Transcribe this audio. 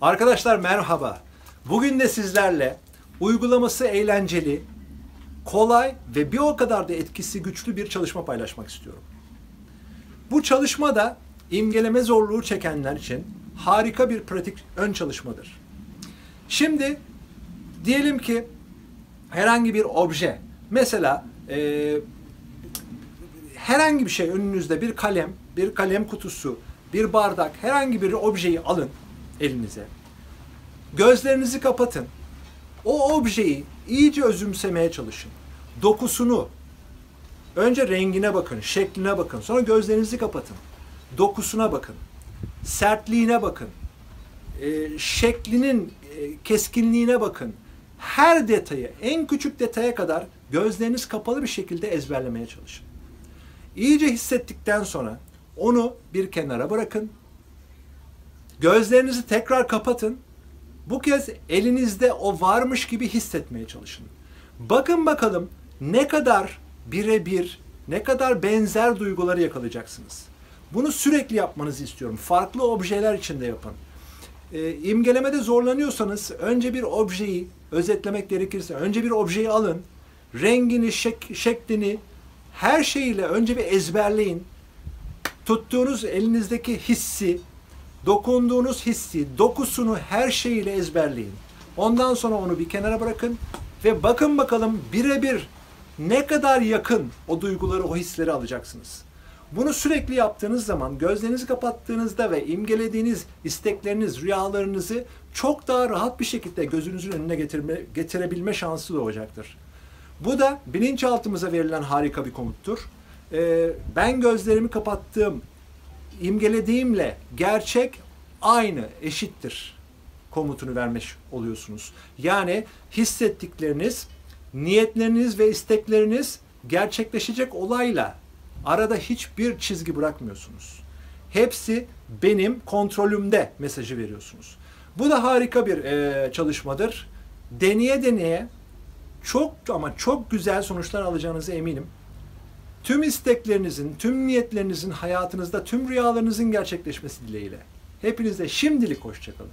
Arkadaşlar merhaba. Bugün de sizlerle uygulaması eğlenceli, kolay ve bir o kadar da etkisi güçlü bir çalışma paylaşmak istiyorum. Bu çalışma da imgeleme zorluğu çekenler için harika bir pratik ön çalışmadır. Şimdi diyelim ki herhangi bir obje, mesela e, herhangi bir şey önünüzde bir kalem, bir kalem kutusu, bir bardak, herhangi bir objeyi alın elinize. Gözlerinizi kapatın. O objeyi iyice özümsemeye çalışın. Dokusunu, önce rengine bakın, şekline bakın. Sonra gözlerinizi kapatın. Dokusuna bakın. Sertliğine bakın. E, şeklinin e, keskinliğine bakın. Her detayı, en küçük detaya kadar gözleriniz kapalı bir şekilde ezberlemeye çalışın. İyice hissettikten sonra onu bir kenara bırakın. Gözlerinizi tekrar kapatın. Bu kez elinizde o varmış gibi hissetmeye çalışın. Bakın bakalım ne kadar birebir, ne kadar benzer duyguları yakalayacaksınız. Bunu sürekli yapmanızı istiyorum. Farklı objeler içinde yapın. E, imgelemede zorlanıyorsanız önce bir objeyi özetlemek gerekirse önce bir objeyi alın. Rengini, şek şeklini her şeyiyle önce bir ezberleyin. Tuttuğunuz elinizdeki hissi, dokunduğunuz hissi, dokusunu her şeyiyle ezberleyin. Ondan sonra onu bir kenara bırakın ve bakın bakalım birebir ne kadar yakın o duyguları, o hisleri alacaksınız. Bunu sürekli yaptığınız zaman gözlerinizi kapattığınızda ve imgelediğiniz istekleriniz, rüyalarınızı çok daha rahat bir şekilde gözünüzün önüne getirme, getirebilme şansı doğacaktır. Bu da bilinçaltımıza verilen harika bir komuttur. Ee, ben gözlerimi kapattığım, imgelediğimle gerçek aynı, eşittir komutunu vermiş oluyorsunuz. Yani hissettikleriniz, niyetleriniz ve istekleriniz gerçekleşecek olayla arada hiçbir çizgi bırakmıyorsunuz. Hepsi benim kontrolümde mesajı veriyorsunuz. Bu da harika bir e, çalışmadır. Deneye deneye çok ama çok güzel sonuçlar alacağınıza eminim. Tüm isteklerinizin, tüm niyetlerinizin hayatınızda, tüm rüyalarınızın gerçekleşmesi dileğiyle. Hepinize şimdilik hoşçakalın.